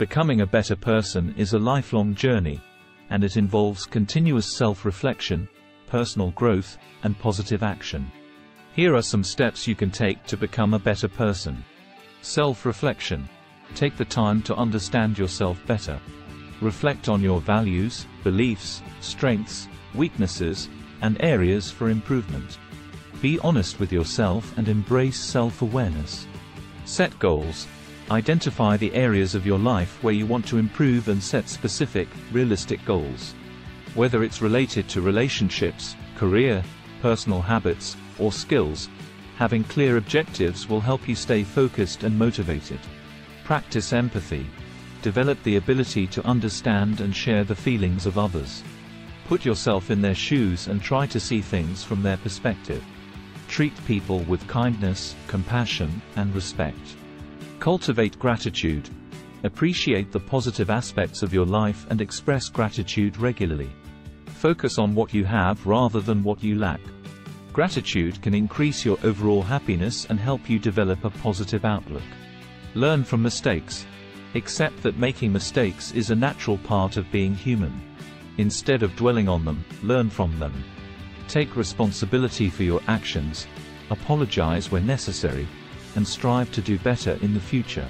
Becoming a better person is a lifelong journey, and it involves continuous self-reflection, personal growth, and positive action. Here are some steps you can take to become a better person. Self-reflection. Take the time to understand yourself better. Reflect on your values, beliefs, strengths, weaknesses, and areas for improvement. Be honest with yourself and embrace self-awareness. Set goals. Identify the areas of your life where you want to improve and set specific, realistic goals. Whether it's related to relationships, career, personal habits, or skills, having clear objectives will help you stay focused and motivated. Practice empathy. Develop the ability to understand and share the feelings of others. Put yourself in their shoes and try to see things from their perspective. Treat people with kindness, compassion, and respect. Cultivate gratitude. Appreciate the positive aspects of your life and express gratitude regularly. Focus on what you have rather than what you lack. Gratitude can increase your overall happiness and help you develop a positive outlook. Learn from mistakes. Accept that making mistakes is a natural part of being human. Instead of dwelling on them, learn from them. Take responsibility for your actions, apologize where necessary, and strive to do better in the future.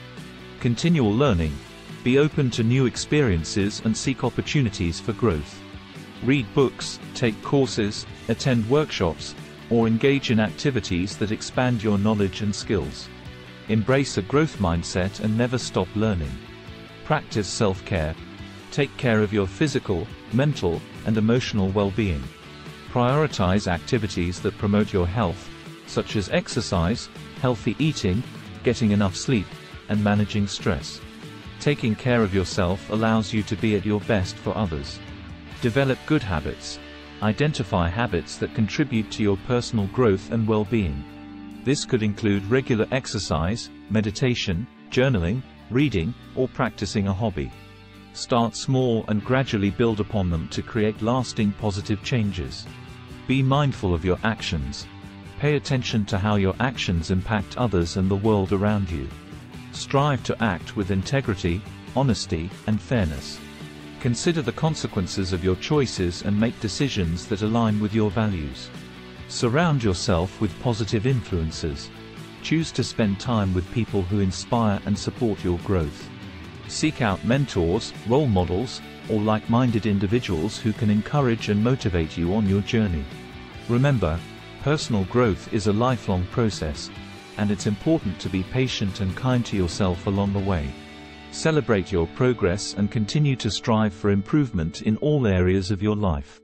Continual learning. Be open to new experiences and seek opportunities for growth. Read books, take courses, attend workshops, or engage in activities that expand your knowledge and skills. Embrace a growth mindset and never stop learning. Practice self-care. Take care of your physical, mental, and emotional well-being. Prioritize activities that promote your health, such as exercise, healthy eating, getting enough sleep, and managing stress. Taking care of yourself allows you to be at your best for others. Develop good habits. Identify habits that contribute to your personal growth and well-being. This could include regular exercise, meditation, journaling, reading, or practicing a hobby. Start small and gradually build upon them to create lasting positive changes. Be mindful of your actions. Pay attention to how your actions impact others and the world around you. Strive to act with integrity, honesty, and fairness. Consider the consequences of your choices and make decisions that align with your values. Surround yourself with positive influences. Choose to spend time with people who inspire and support your growth. Seek out mentors, role models, or like-minded individuals who can encourage and motivate you on your journey. Remember, personal growth is a lifelong process, and it's important to be patient and kind to yourself along the way. Celebrate your progress and continue to strive for improvement in all areas of your life.